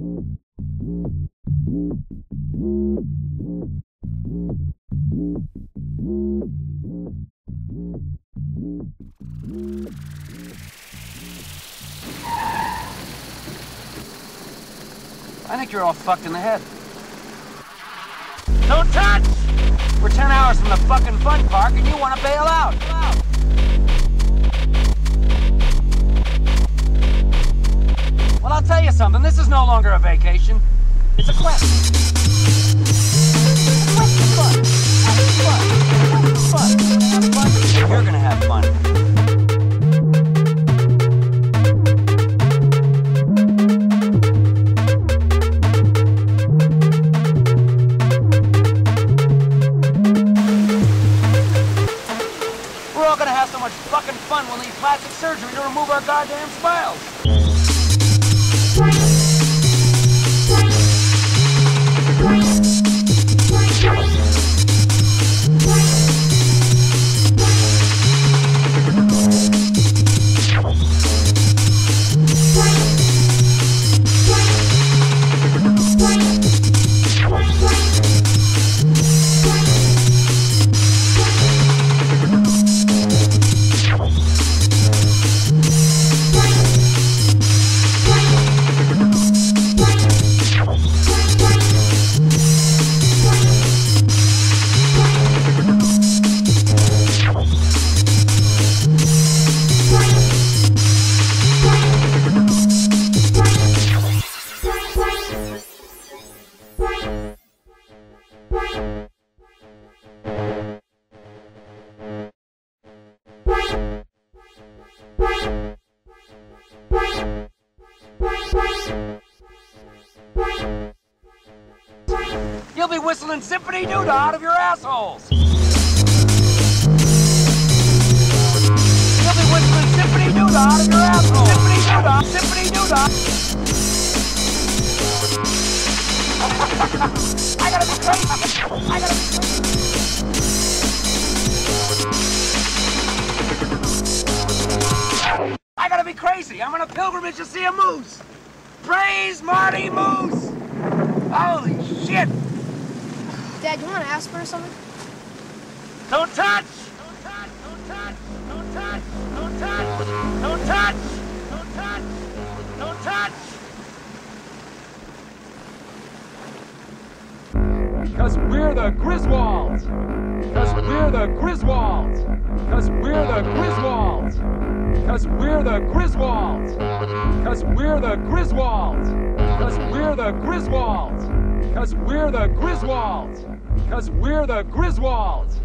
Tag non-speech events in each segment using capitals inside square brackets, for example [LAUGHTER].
I think you're all fucked in the head. Don't touch! We're 10 hours from the fucking fun park and you want to bail out. Well, I'll something. This is no longer a vacation. It's a quest. You're gonna have fun. We're all gonna have so much fucking fun when we need plastic surgery to remove our goddamn smiles. Whistling Zip-a-Dee-Doo-Dah out of your assholes. You'll be whistling Zip-a-Dee-Doo-Dah out of your assholes. Symphony Doodah, Zip-a-Dee-Doo-Dah. [LAUGHS] I gotta be crazy. I gotta be crazy. I gotta be crazy. I'm on a pilgrimage to see a moose. Praise Marty Moose. Holy shit. Dad, you want to ask for something? Don't touch! Don't touch! Don't touch! Don't touch! Don't touch! Don't touch! Don't touch! Don't touch! Cause we're the Griswolds! Cause we're the Griswolds! Cause we're the Griswolds! Cause we're the Griswolds! Cause we're the Griswolds! Cause we're the Griswolds! Cause we're the Griswolds! Cause we're the Griswolds!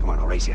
Come on, I'll race you.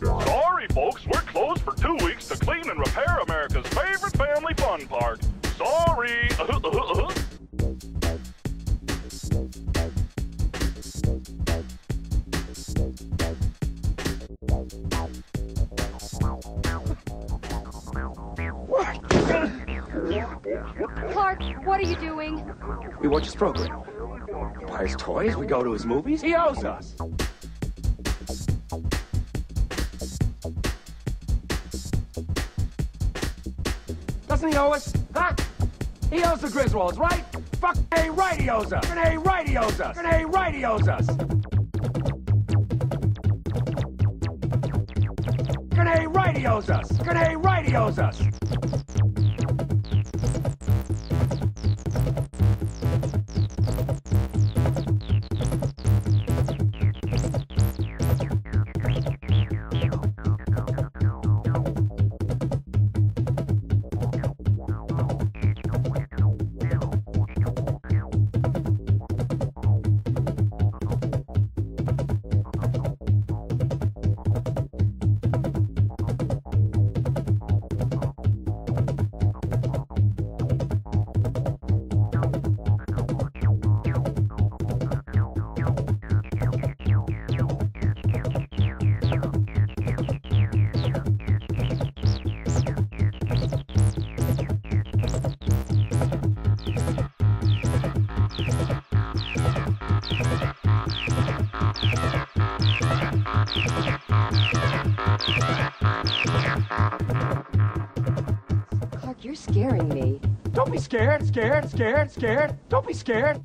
Sorry, folks, we're closed for two weeks what are you doing? We watch his program. Buy his toys, we go to his movies. He owes us. Doesn't he owe us? Huh? He owes the Griswolds, right? Fuck A right he owes us. A right he owes us. A right he owes us. A right he owes us. A right he owes us. Clark, you're scaring me. Don't be scared, scared, scared, scared. Don't be scared.